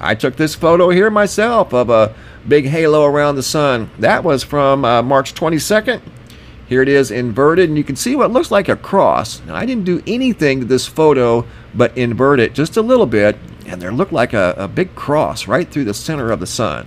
I took this photo here myself of a big halo around the sun. That was from uh, March 22nd. Here it is inverted, and you can see what looks like a cross. Now, I didn't do anything to this photo but invert it just a little bit, and there looked like a, a big cross right through the center of the sun.